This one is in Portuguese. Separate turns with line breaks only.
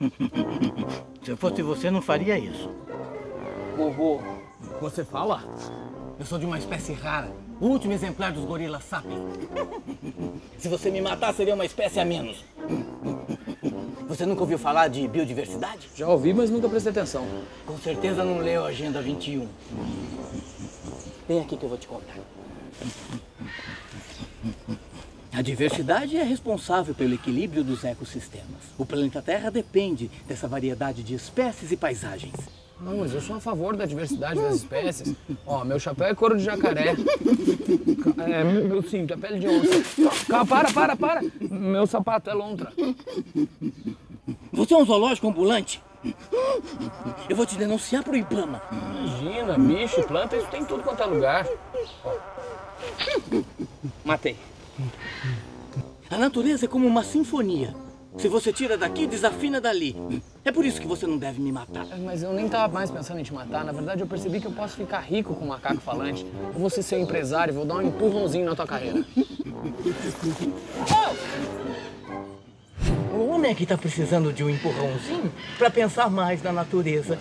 fosse você, não faria isso.
Vovô, você fala? Eu sou de uma espécie rara. O último exemplar dos gorilas sapiens. Se você me matar, seria uma espécie a menos. Você nunca ouviu falar de biodiversidade?
Já ouvi, mas nunca prestei atenção.
Com certeza não leu a Agenda 21. Vem aqui que eu vou te contar. A diversidade é responsável pelo equilíbrio dos ecossistemas. O planeta Terra depende dessa variedade de espécies e paisagens.
Não, mas eu sou a favor da diversidade das espécies. Ó, meu chapéu é couro de jacaré. É, meu, cinto é pele de onça. Calma, para, para, para. Meu sapato é lontra.
Você é um zoológico ambulante? Eu vou te denunciar pro Ibama.
Imagina, bicho, planta, isso tem em tudo quanto é lugar. Ó. Matei.
A natureza é como uma sinfonia. Se você tira daqui, desafina dali. É por isso que você não deve me matar.
É, Mas eu nem tava mais pensando em te matar. Na verdade, eu percebi que eu posso ficar rico com o macaco falante. Eu vou ser seu empresário, vou dar um empurrãozinho na tua carreira.
O homem aqui tá precisando de um empurrãozinho para pensar mais na natureza.